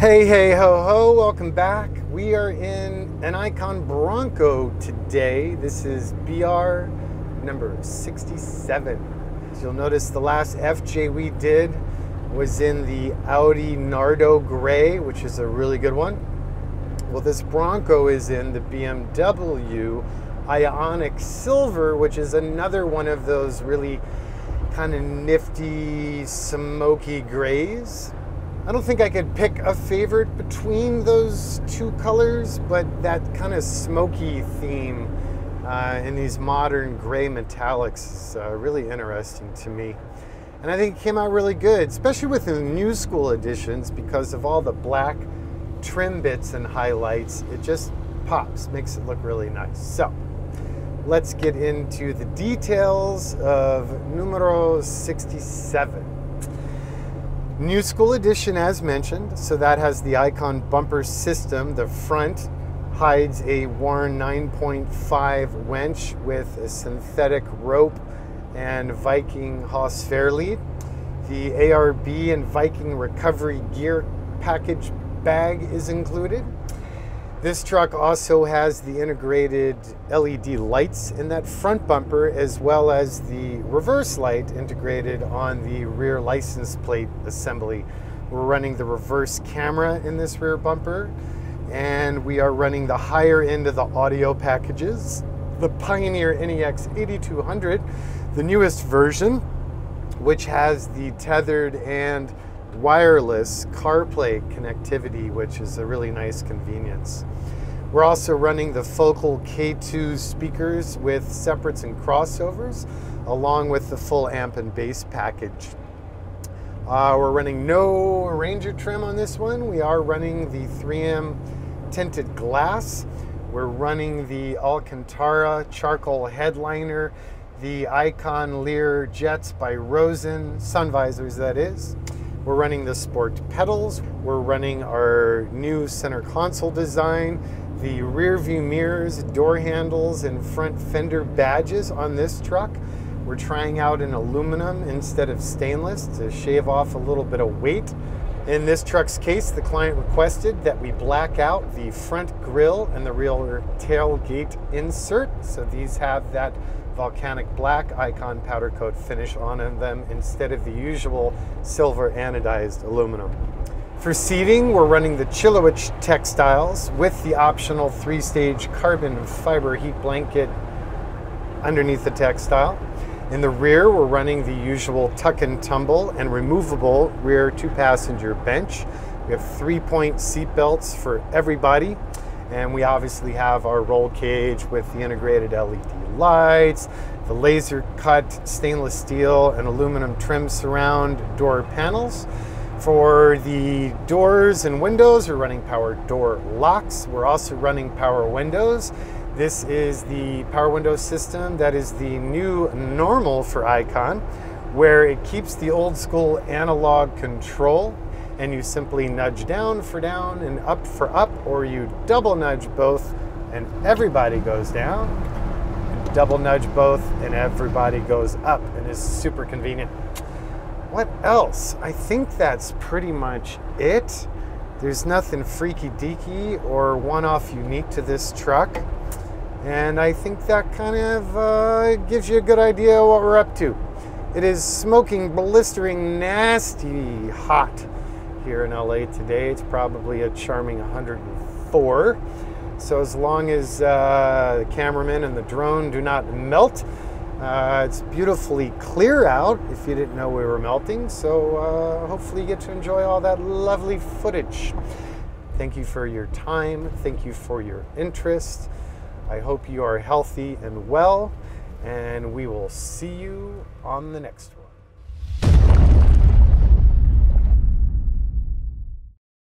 Hey, hey, ho, ho, welcome back. We are in an Icon Bronco today. This is BR number 67. As you'll notice, the last FJ we did was in the Audi Nardo Gray, which is a really good one. Well, this Bronco is in the BMW Ionic Silver, which is another one of those really kind of nifty, smoky grays. I don't think I could pick a favorite between those two colors, but that kind of smoky theme uh, in these modern gray metallics is uh, really interesting to me. And I think it came out really good, especially with the new school editions because of all the black trim bits and highlights. It just pops, makes it look really nice. So let's get into the details of numero 67. New School Edition, as mentioned, so that has the Icon bumper system. The front hides a Warn 9.5 winch with a synthetic rope and Viking Hawse Fairlead. The ARB and Viking recovery gear package bag is included. This truck also has the integrated LED lights in that front bumper as well as the reverse light integrated on the rear license plate assembly. We're running the reverse camera in this rear bumper and we are running the higher end of the audio packages. The Pioneer NEX 8200, the newest version, which has the tethered and wireless CarPlay connectivity, which is a really nice convenience. We're also running the Focal K2 speakers with separates and crossovers, along with the full amp and bass package. Uh, we're running no Ranger trim on this one. We are running the 3M tinted glass. We're running the Alcantara charcoal headliner, the Icon Lear Jets by Rosen, sun visors that is. We're running the sport pedals. We're running our new center console design, the rear view mirrors, door handles, and front fender badges on this truck. We're trying out an aluminum instead of stainless to shave off a little bit of weight. In this truck's case, the client requested that we black out the front grille and the rear tailgate insert. So these have that volcanic black icon powder coat finish on them instead of the usual silver anodized aluminum. For seating, we're running the Chilewich textiles with the optional three-stage carbon fiber heat blanket underneath the textile. In the rear, we're running the usual tuck and tumble and removable rear two-passenger bench. We have three-point seat belts for everybody. And we obviously have our roll cage with the integrated LED lights, the laser cut stainless steel and aluminum trim surround door panels. For the doors and windows, we're running power door locks. We're also running power windows. This is the power window system that is the new normal for Icon, where it keeps the old school analog control and you simply nudge down for down and up for up, or you double nudge both and everybody goes down, double nudge both and everybody goes up, and is super convenient. What else? I think that's pretty much it. There's nothing freaky deaky or one off unique to this truck. And I think that kind of uh, gives you a good idea what we're up to. It is smoking, blistering, nasty hot here in LA today. It's probably a charming 104. So as long as uh, the cameraman and the drone do not melt, uh, it's beautifully clear out if you didn't know we were melting. So uh, hopefully you get to enjoy all that lovely footage. Thank you for your time. Thank you for your interest. I hope you are healthy and well, and we will see you on the next one.